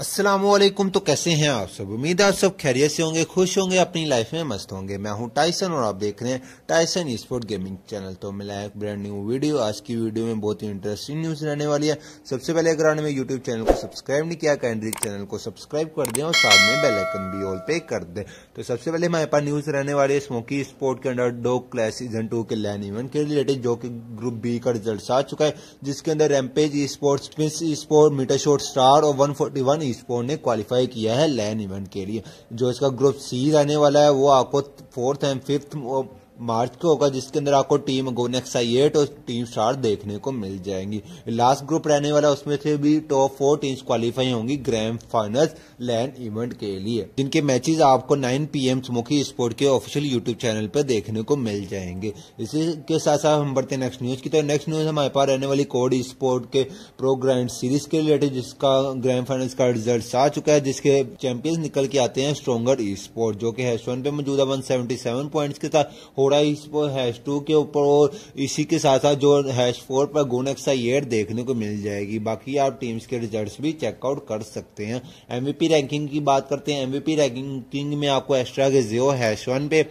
असलम तो कैसे हैं आप सब? उम्मीद है आप सब खैरियत से होंगे, खुश होंगे, अपनी लाइफ में मस्त होंगे। मैं हूँ टाइसन और आप देख रहे हैं टाइसन स्पोर्ट गेमिंग चैनल तो मिला एक ब्रांड न्यू वीडियो आज की वीडियो में बहुत ही इंटरेस्टिंग न्यूज़ रहने वाली है। सबसे पहले अगर आपने यूट्यूब चैनल को सब्सक्राइब नहीं किया कैंड्री चैनल को सब्सक्राइब कर दें और साथ में बेलाइकन भी ऑल पे कर दें। तो सबसे पहले हमारे पास न्यूज़ रहने वाली है स्मोकी स्पोर्ट के under dough class season two के लैन इवेंट के रिलेटेड जो कि ग्रुप बी का रिज़ल्ट आ चुका है, जिसके अंदर Rampage Sports sport meter shot star और वन स्पोर्ट ने क्वालिफाई किया है लैन इवेंट के लिए। जो इसका ग्रुप सी रहने वाला है, वो आपको फोर्थ एंड फिफ्थ मार्च को होगा, जिसके अंदर आपको टीम गोनेक्स आई एट और टीम स्टार देखने को मिल जाएँगी। लास्ट ग्रुप रहने वाला उसमें से भी टॉप फोर टीम्स क्वालिफाई होंगी ग्रैंड फाइनल्स लैंड इवेंट के लिए। जिनके मैचेस आपको 9 पीएम स्मोकी स्पोर्ट के ऑफिशियल यूट्यूब चैनल पर देखने को मिल जाएँगे। इसी के साथ साथ हम बढ़ते नेक्स्ट न्यूज़ की तो नेक्स्ट न्यूज़ हमारे पास रहने वाली कोड स्पोर्ट के प्रो ग्रैंड सीरीज़ के रिलेटेड जिसका ग्रैंड फाइनल्स का रिज़ल्ट आ चुका है, जिसके चैंपियंस निकल के आते हैं स्ट्रोंगर ई स्पोर्ट जो कि हैश पे मौजूदा वन सेवेंटी सेवन पॉइंट के साथ। रहा इस पर हैश टू के ऊपर और इसी के साथ साथ जो हैश फोर पर गुण एक्साइड देखने को मिल जाएगी। बाकी आप टीम्स के रिजल्ट्स भी चेकआउट कर सकते हैं। एमवीपी रैंकिंग की बात करते हैं। एमवीपी रैंकिंग में आपको एक्स्ट्रा के जियो हैश वन पे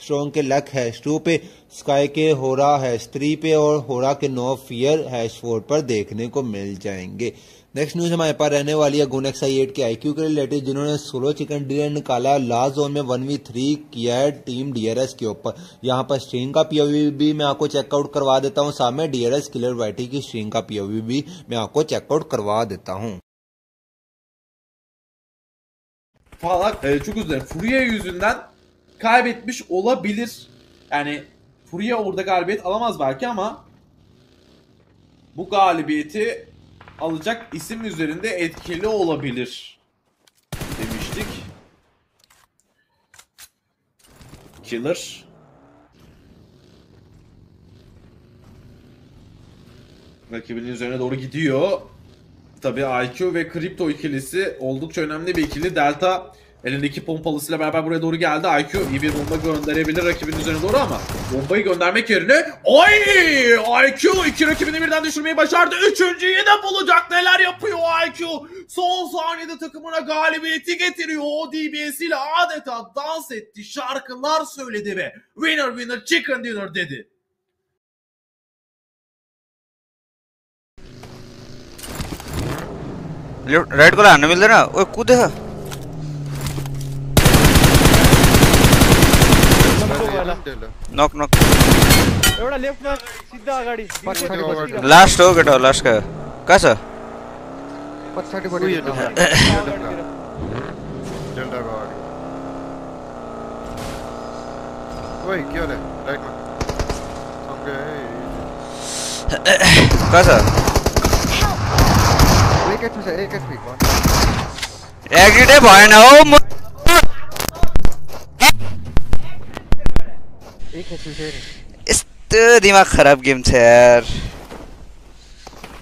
स्ट्रॉन्ग के लक हैश टू पे स्काई के होरा हैश थ्री पे और होरा के नो फियर हैश फोर पर देखने को मिल जाएँगे। नेक्स्ट न्यूज़ हमारे पास रहने वाली है गुनेक्स आई एट के आईक्यू के रिलेटेड जिन्होंने सोलो चिकन डिनर निकाला। लास्ट जोन में वन वी थ्री किया है टीम डीआरएस के ऊपर। यहाँ पर स्ट्रिंग का पीओवी भी मैं आपको चेकआउट करवा देता हूँ। सामने डीआरएस किलर वाइटी की स्ट्रिंग का पीओवी भी मैं आपको चेकआउट करवा देता हूँ। Falan e, çok dilerim. Furia yüzünden kaybetmiş olabilir. Yani Furia orada galibiyet alamaz belki ama bu galibiyeti alacak isim üzerinde etkili olabilir demiştik. Killer. Rakibinin üzerine doğru gidiyor. Tabi IQ ve Kripto ikilisi oldukça önemli bir ikili. Delta elindeki pompalısıyla beraber buraya doğru geldi. IQ iyi bir bomba gönderebilir rakibin üzerine doğru ama bombayı göndermek yerine Oy! IQ iki rakibini birden düşürmeyi başardı. Üçüncüyü de bulacak. Neler yapıyor IQ? Son saniyede takımına galibiyeti getiriyor. O DBS ile adeta dans etti. Şarkılar söyledi ve winner winner chicken dinner dedi. Left right को आने मिल रहा ओए कूदे है knock knock एवढा left ना सीधा आघाडी लास्ट हो गेट लास्ट का कसं पछाडि पडि झन्डा अगाडि ओइ के हो रे राइटमा सँगै कसं एक एचपी एक एचपी एग्रिडै भएन हौ छ यस्तो दिमाग खराब गेम छ यार।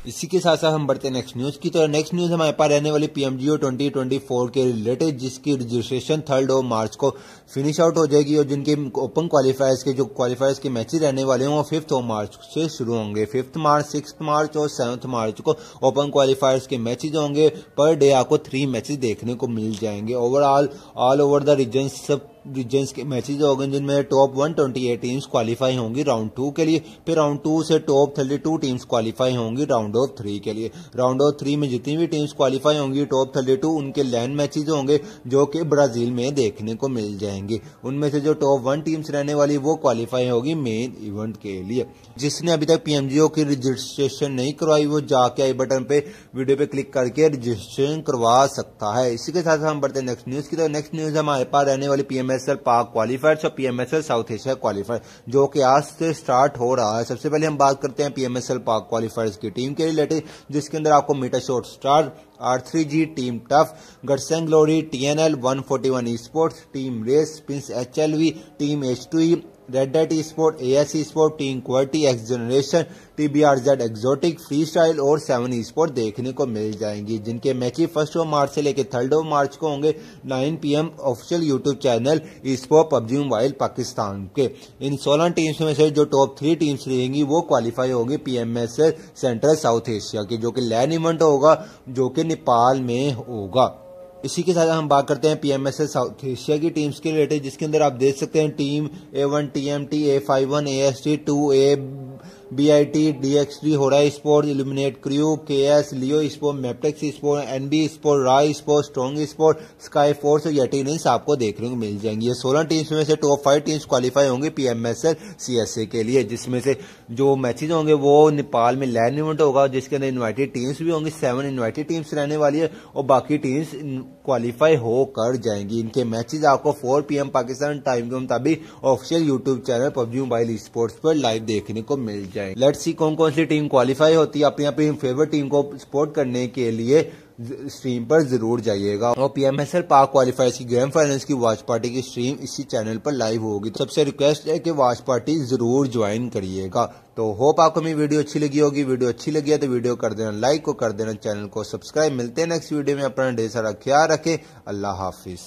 इसी के साथ साथ हम बढ़ते हैं नेक्स्ट न्यूज़ की तो नेक्स्ट न्यूज़ हमारे पास रहने वाली पीएमजीओ 2024 के रिलेटेड जिसकी रजिस्ट्रेशन थर्ड ऑफ़ मार्च को फिनिश आउट हो जाएगी और जिनके ओपन क्वालिफायर्स के जो क्वालिफायर्स के मैचेस रहने वाले हैं, वो फिफ्थ ऑफ़ मार्च से शुरू होंगे। फिफ्थ मार्च सिक्स मार्च और सेवंथ मार्च को ओपन क्वालिफायर्स के मैचेज होंगे। पर डे आपको थ्री मैचेस देखने को मिल जाएँगे। Overall all over the region सब रीजन्स के मैचेज होंगे जिनमें टॉप 128 टीम्स क्वालिफाई होंगी राउंड टू के लिए। फिर राउंड टू से टॉप 32 टीम्स क्वालिफाई होंगी राउंड ऑफ़ थ्री के लिए। राउंड ऑफ़ थ्री में जितनी भी टीम्स क्वालिफाई होंगी टॉप 32 उनके लैंड मैचेज होंगे, जो कि ब्राज़ील में देखने को मिल जाएँगे। उनमें से जो टॉप वन टीम्स रहने वाली, वो क्वालिफाई होगी मेन इवेंट के लिए। जिसने अभी तक पीएमजीओ की रजिस्ट्रेशन नहीं करवाई, वो जाके आई बटन पे वीडियो पे क्लिक करके रजिस्ट्रेशन करवा सकता है। इसी के साथ हम बढ़ते नेक्स्ट न्यूज़ की तो नेक्स्ट न्यूज़ हमारे पास रहने वाली पीएम पीएमएसएल पाक क्वालिफायर्स और पीएमएसएल साउथ एशिया क्वालिफायर जो कि आज से स्टार्ट हो रहा है। सबसे पहले हम बात करते हैं पीएमएसएल पाक क्वालिफायर्स की टीम के रिलेटेड जिसके अंदर आपको meter shot star R three G team tough गटसेंग T N L one forty one sports team race prince H L V team H two E E sport team quality X generation T B R Z exotic free style और seven sport देखने को मिल जाएँगी। जिनके matches first of मार्च से लेकर third of मार्च को होंगे 9 PM official YouTube channel sport PUBG mobile Pakistan के। इन 16 टीम्स में से जो टॉप थ्री टीम्स रहेंगी, वो क्वालिफाई होगी पीएमएसएल सेंट्रल साउथ एशिया की, जो कि लैंड इवेंट होगा, जो कि नेपाल में होगा। इसी के साथ हम बात करते हैं पीएमएसएस साउथ एशिया की टीम्स के रिलेटेड जिसके अंदर आप देख सकते हैं team A one T M T A five one A S T two A B I T D X T होरा sport illuminate crew K S Leo sport मैपटेक्स sport N B sport राय sport strong sport sky force और येटिनेंस आपको देखने को मिल जाएँगी। ये सोलह teams में से टॉप फाइव टीम्स क्वालिफाई होंगी एस ए के लिए, जिसमें से जो मैचेज होंगे वो नेपाल में लैंड इवेंट होगा, जिसके अंदर इन्वाइटेड टीम्स भी होंगी सेवन इन्वाइटेड टीम्स रहने वाली है, और बाकी टीम्स क्वालिफाई होकर जाएँगी। इनके मैचेज आपको four P M Pakistan time के मुताबिक official YouTube channel PUBG mobile sports पर लाइव देखने को मिल जाए। लेट्स सी कौन कौन सी टीम क्वालिफाई होती है। अपनी अपनी फेवरेट टीम को सपोर्ट करने के लिए स्ट्रीम पर ज़रूर जाइएगा। और पीएमएसएल पाक क्वालिफायर्स की ग्रैंड फाइनल्स की वॉच पार्टी की स्ट्रीम इसी चैनल पर लाइव होगी। तो सबसे रिक्वेस्ट है कि वॉच पार्टी ज़रूर ज्वाइन करिएगा। तो होप आपको मेरी वीडियो अच्छी लगी होगी। वीडियो अच्छी लगी है तो वीडियो कर देना लाइक को कर देना। चैनल को सब्सक्राइब मिलते हैं नेक्स्ट वीडियो में। अपना ढेर सारा ख्याल रखें। अल्लाह हाफिज।